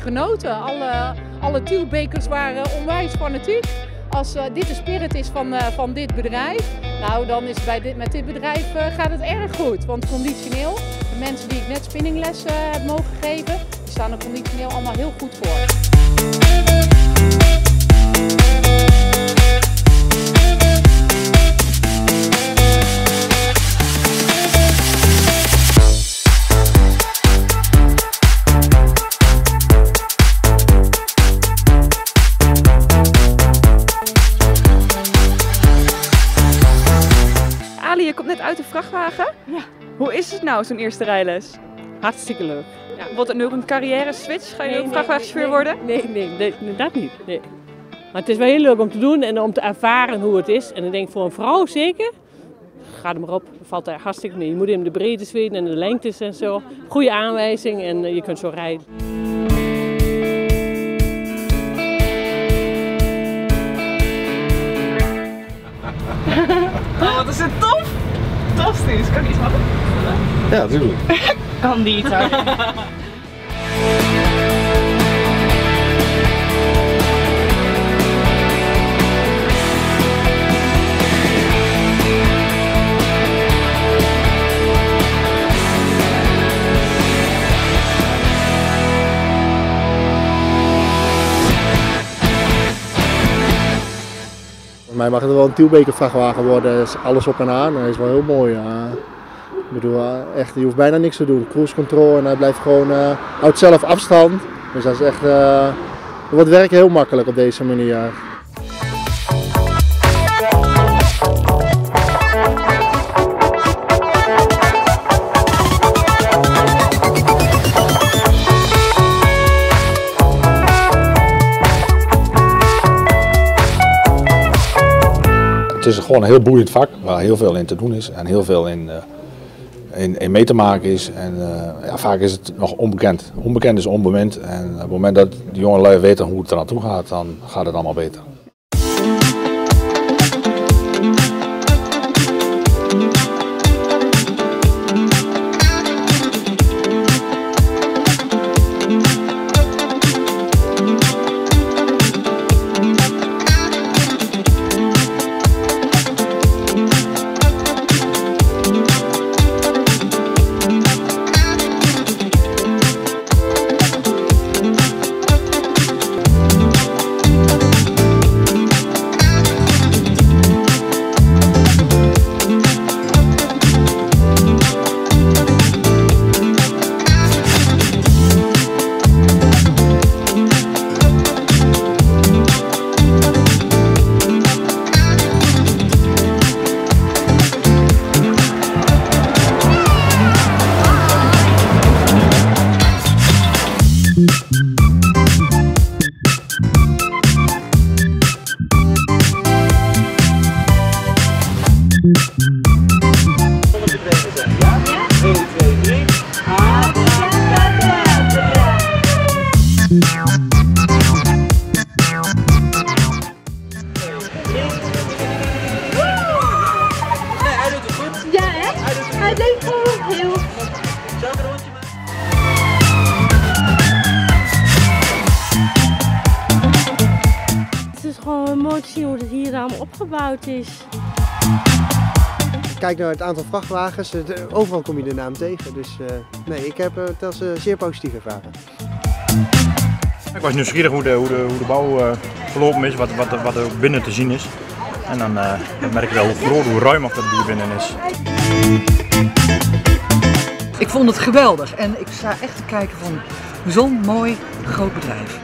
genoten. Alle, alle waren onwijs fanatiek. Als uh, dit de spirit is van, uh, van dit bedrijf, nou dan is bij dit, met dit bedrijf uh, gaat het erg goed. Want conditioneel, de mensen die ik net spinninglessen heb mogen geven, die staan er conditioneel allemaal heel goed voor. Je komt net uit de vrachtwagen. Ja. Hoe is het nou, zo'n eerste rijles? Hartstikke leuk. Ja, wordt het nu ook een carrière switch? Ga je nee, ook vrachtwagenchauffeur nee, worden? Nee, nee, nee, nee, dat niet. Nee. Maar het is wel heel leuk om te doen en om te ervaren hoe het is. En ik denk voor een vrouw zeker, ga er maar op, valt er hartstikke mee. Je moet in de breedtes weten en de lengtes en zo. Goede aanwijzing en uh, je kunt zo rijden. Fantastisch. Kan ik iets maken? Ja, natuurlijk. kan niet hoor. Mij mag het wel een Tielbeker vrachtwagen worden, is alles op en aan. Hij is wel heel mooi. Ik bedoel, echt, je hoeft bijna niks te doen. Cruise control en hij blijft gewoon, uh, houdt zelf afstand. Dus dat is echt, uh, wordt werken heel makkelijk op deze manier. Het is gewoon een heel boeiend vak waar heel veel in te doen is en heel veel in, uh, in, in mee te maken is. En uh, ja, vaak is het nog onbekend. Onbekend is onbemind en op het moment dat de jongelui weten hoe het er naartoe gaat, dan gaat het allemaal beter. Opgebouwd is. Kijk naar het aantal vrachtwagens, overal kom je de naam tegen. Dus uh, nee, ik heb het als uh, zeer positief ervaren. Ik was nieuwsgierig hoe de, hoe de, hoe de bouw uh, verlopen is, wat, wat, wat er binnen te zien is. En dan, dan merk je wel hoe groot, hoe ruim of dat hier binnen is. Ik vond het geweldig en ik sta echt te kijken van zo'n mooi groot bedrijf.